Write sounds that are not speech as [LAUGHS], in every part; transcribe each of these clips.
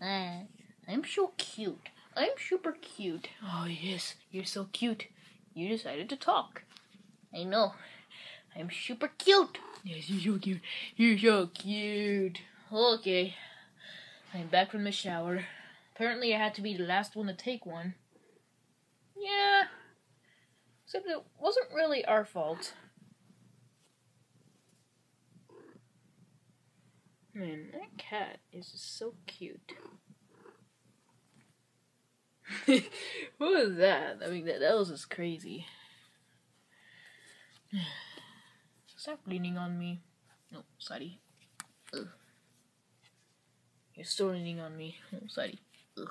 Uh, I'm so cute. I'm super cute. Oh, yes, you're so cute. You decided to talk. I know. I'm super cute. Yes, you're so cute. You're so cute. Okay. I'm back from the shower. Apparently, I had to be the last one to take one. Yeah. Except it wasn't really our fault. Man, that cat is so cute. [LAUGHS] what was that? I mean, that, that was just crazy. [SIGHS] Stop leaning on me. No, sorry. Ugh. You're still leaning on me. [LAUGHS] Oh, sorry. Ugh.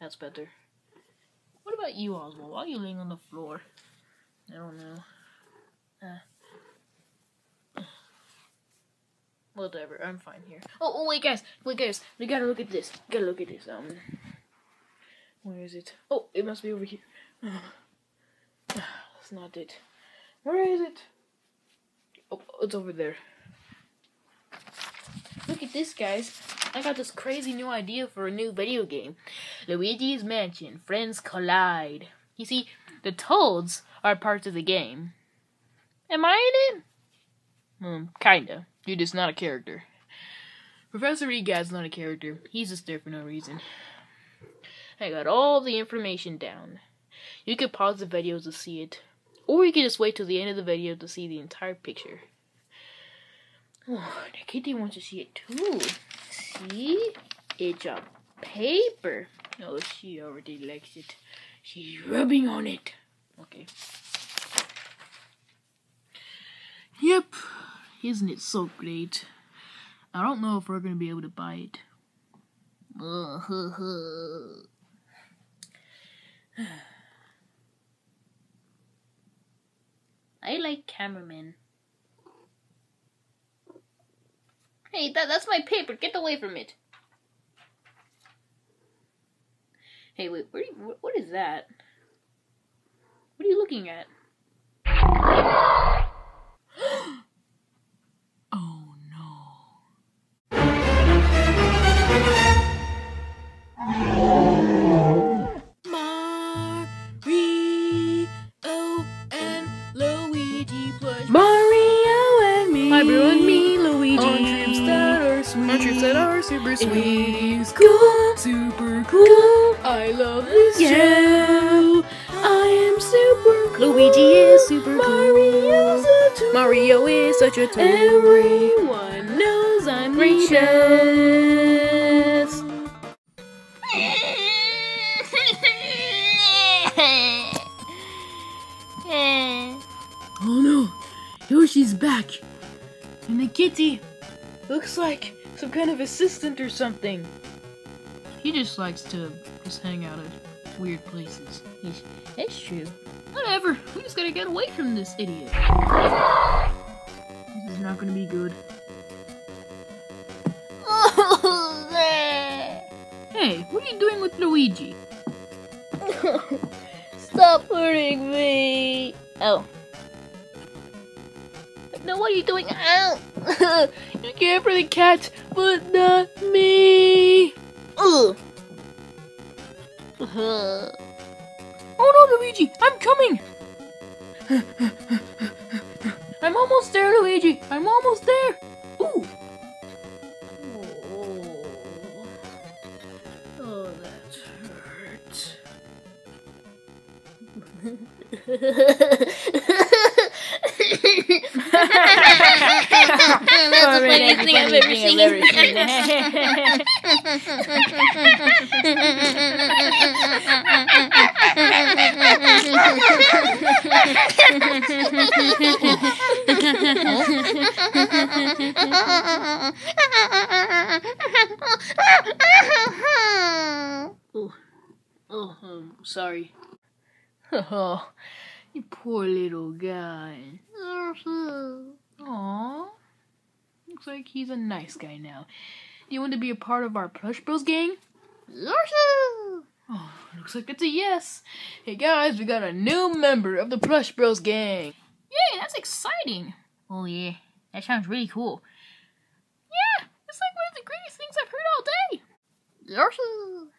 That's better. What about you, Oswald? Why are you laying on the floor? I don't know. Uh. [SIGHS] Whatever, I'm fine here. Oh, oh, wait, guys, wait, guys, we gotta look at this. We gotta look at this. Um, where is it? Oh, it must be over here. [SIGHS] That's not it. Where is it? Oh, it's over there. Look at this, guys. I got this crazy new idea for a new video game. Luigi's Mansion, Friends Collide. You see, the Toads are parts of the game. Am I in it? Hmm, kinda. You're just not a character. Professor Egad's not a character. He's just there for no reason. I got all the information down. You could pause the video to see it, or you could just wait till the end of the video to see the entire picture. Oh, the kitty wants to see it too. See? It's a paper. Oh, she already likes it. She's rubbing on it. Okay. Yep. Isn't it so great? I don't know if we're going to be able to buy it. [SIGHS] I like cameramen. Hey, that, that's my paper. Get away from it. Hey, wait, where you, what is that? What are you looking at? Me, On trips that are sweet. On trips that are super sweet. It's cool. Super cool. I love this Yeah. show. I am super cool. Luigi is super Mario's cool. a tool. Mario is such a tool. Everyone knows I'm Greatest. greatest. [LAUGHS] oh no, Yoshi's back. And the kitty looks like some kind of assistant or something. He just likes to just hang out at weird places. Yes, that's true. Whatever, we just gotta get away from this idiot. This is not gonna be good. [LAUGHS] Hey, what are you doing with Luigi? [LAUGHS] Stop hurting me. Oh. No, what are you doing? [LAUGHS] You care for the cat, but not me! Ugh! [SIGHS] oh no, Luigi! I'm coming! [LAUGHS] I'm almost there, Luigi! I'm almost there! Ooh! Oh, oh that hurt. [LAUGHS] That's the funniest thing I've ever seen. oh, oh, um, sorry. [LAUGHS] Oh, you poor little guy. Aww. Looks like he's a nice guy now. Do you want to be a part of our Plush Bros gang? Oh, looks like it's a yes. Hey guys, we got a new member of the Plush Bros gang. Yay, that's exciting. Oh yeah, that sounds really cool. Yeah, it's like one of the greatest things I've heard all day.